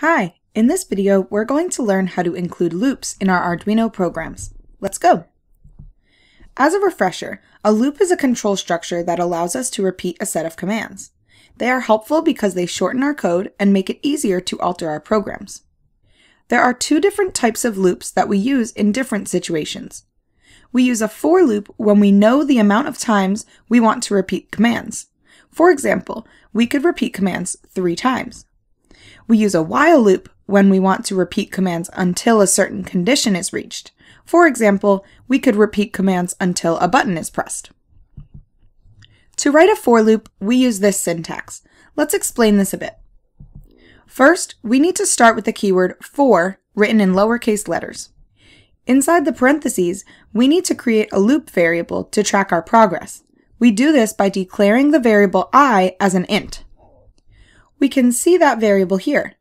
Hi, in this video we're going to learn how to include loops in our Arduino programs. Let's go! As a refresher, a loop is a control structure that allows us to repeat a set of commands. They are helpful because they shorten our code and make it easier to alter our programs. There are two different types of loops that we use in different situations. We use a for loop when we know the amount of times we want to repeat commands. For example, we could repeat commands three times. We use a while loop when we want to repeat commands until a certain condition is reached. For example, we could repeat commands until a button is pressed. To write a for loop, we use this syntax. Let's explain this a bit. First, we need to start with the keyword for written in lowercase letters. Inside the parentheses, we need to create a loop variable to track our progress. We do this by declaring the variable i as an int. We can see that variable here.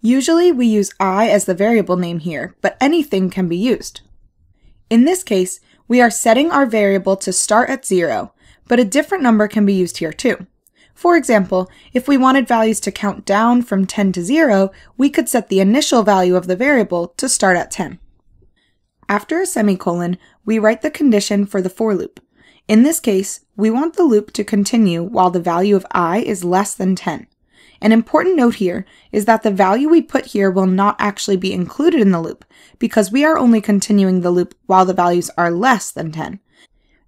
Usually we use i as the variable name here, but anything can be used. In this case, we are setting our variable to start at 0, but a different number can be used here too. For example, if we wanted values to count down from 10 to 0, we could set the initial value of the variable to start at 10. After a semicolon, we write the condition for the for loop. In this case, we want the loop to continue while the value of i is less than 10. An important note here is that the value we put here will not actually be included in the loop, because we are only continuing the loop while the values are less than 10.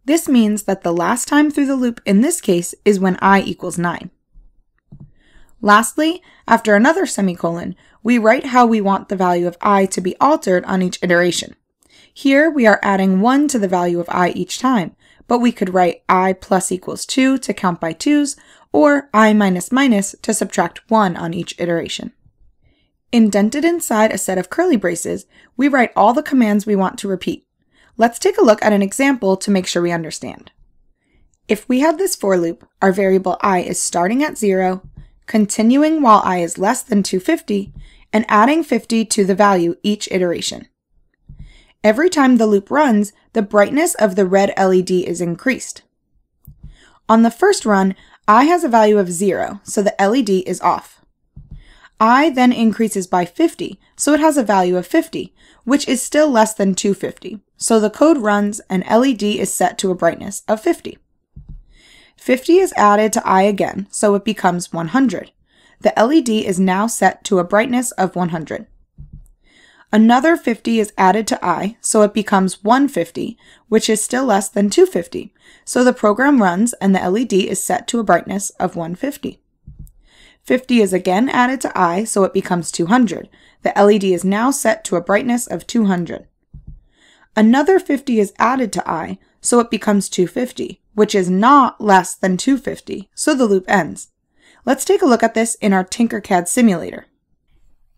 This means that the last time through the loop in this case is when i equals 9. Lastly, after another semicolon, we write how we want the value of i to be altered on each iteration. Here we are adding 1 to the value of i each time, but we could write i plus equals 2 to count by 2's, or i minus minus to subtract 1 on each iteration. Indented inside a set of curly braces, we write all the commands we want to repeat. Let's take a look at an example to make sure we understand. If we have this for loop, our variable i is starting at 0, continuing while i is less than 250, and adding 50 to the value each iteration. Every time the loop runs, the brightness of the red LED is increased. On the first run, I has a value of 0, so the LED is off. I then increases by 50, so it has a value of 50, which is still less than 250, so the code runs and LED is set to a brightness of 50. 50 is added to I again, so it becomes 100. The LED is now set to a brightness of 100. Another 50 is added to I, so it becomes 150, which is still less than 250. So the program runs and the LED is set to a brightness of 150. 50 is again added to I, so it becomes 200. The LED is now set to a brightness of 200. Another 50 is added to I, so it becomes 250, which is not less than 250, so the loop ends. Let's take a look at this in our Tinkercad simulator.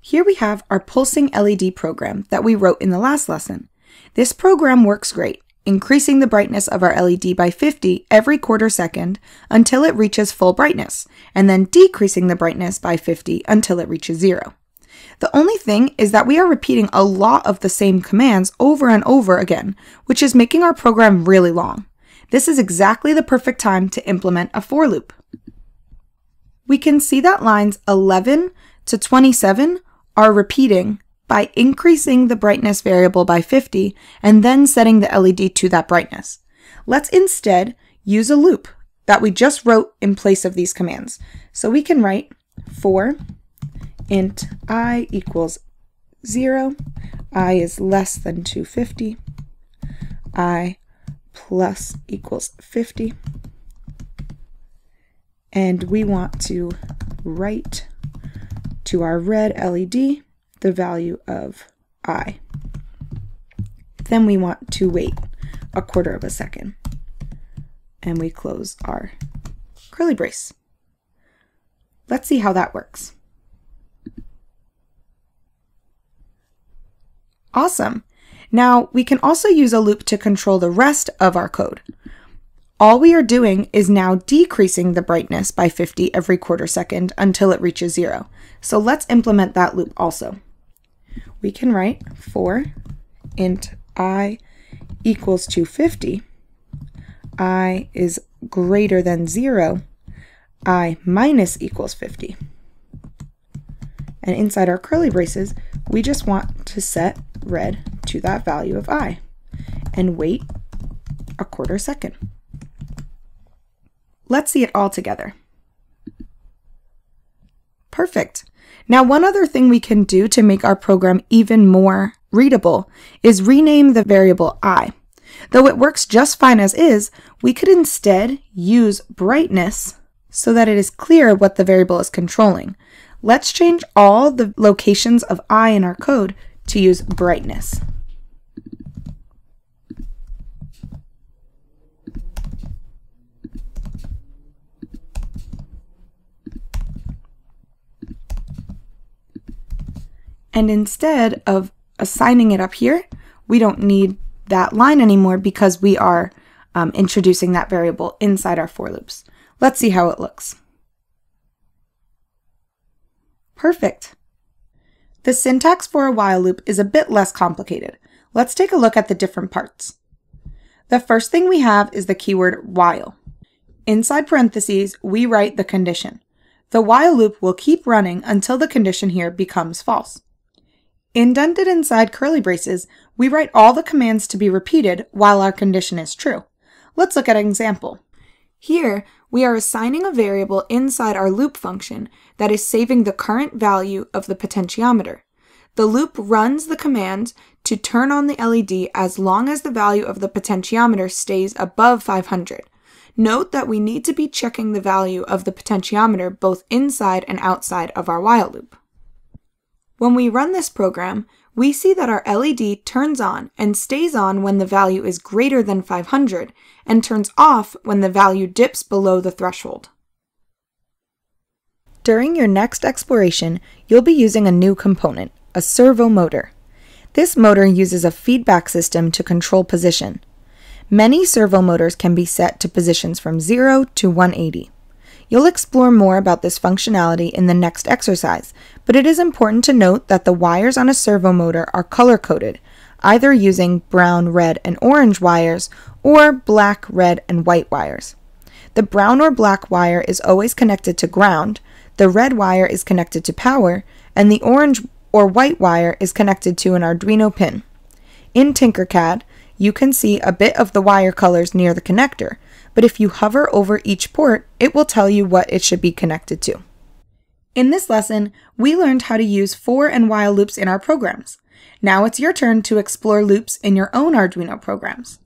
Here we have our pulsing LED program that we wrote in the last lesson. This program works great, increasing the brightness of our LED by 50 every quarter second until it reaches full brightness, and then decreasing the brightness by 50 until it reaches zero. The only thing is that we are repeating a lot of the same commands over and over again, which is making our program really long. This is exactly the perfect time to implement a for loop. We can see that lines 11 to 27 are repeating by increasing the brightness variable by 50 and then setting the LED to that brightness. Let's instead use a loop that we just wrote in place of these commands. So we can write for int i equals 0, i is less than 250, i plus equals 50, and we want to write to our red LED the value of I. Then we want to wait a quarter of a second. And we close our curly brace. Let's see how that works. Awesome. Now we can also use a loop to control the rest of our code. All we are doing is now decreasing the brightness by 50 every quarter second until it reaches zero. So let's implement that loop also. We can write for int i equals to 50, i is greater than zero, i minus equals 50. And inside our curly braces, we just want to set red to that value of i and wait a quarter second. Let's see it all together. Perfect. Now, one other thing we can do to make our program even more readable is rename the variable i. Though it works just fine as is, we could instead use brightness so that it is clear what the variable is controlling. Let's change all the locations of i in our code to use brightness. And instead of assigning it up here, we don't need that line anymore because we are um, introducing that variable inside our for loops. Let's see how it looks. Perfect. The syntax for a while loop is a bit less complicated. Let's take a look at the different parts. The first thing we have is the keyword while. Inside parentheses, we write the condition. The while loop will keep running until the condition here becomes false. Indented inside curly braces, we write all the commands to be repeated while our condition is true. Let's look at an example. Here, we are assigning a variable inside our loop function that is saving the current value of the potentiometer. The loop runs the command to turn on the LED as long as the value of the potentiometer stays above 500. Note that we need to be checking the value of the potentiometer both inside and outside of our while loop. When we run this program, we see that our LED turns on and stays on when the value is greater than 500 and turns off when the value dips below the threshold. During your next exploration, you'll be using a new component, a servo motor. This motor uses a feedback system to control position. Many servo motors can be set to positions from 0 to 180. You'll explore more about this functionality in the next exercise, but it is important to note that the wires on a servo motor are color coded, either using brown, red, and orange wires or black, red, and white wires. The brown or black wire is always connected to ground, the red wire is connected to power, and the orange or white wire is connected to an Arduino pin. In Tinkercad, you can see a bit of the wire colors near the connector, but if you hover over each port, it will tell you what it should be connected to. In this lesson, we learned how to use for and while loops in our programs. Now it's your turn to explore loops in your own Arduino programs.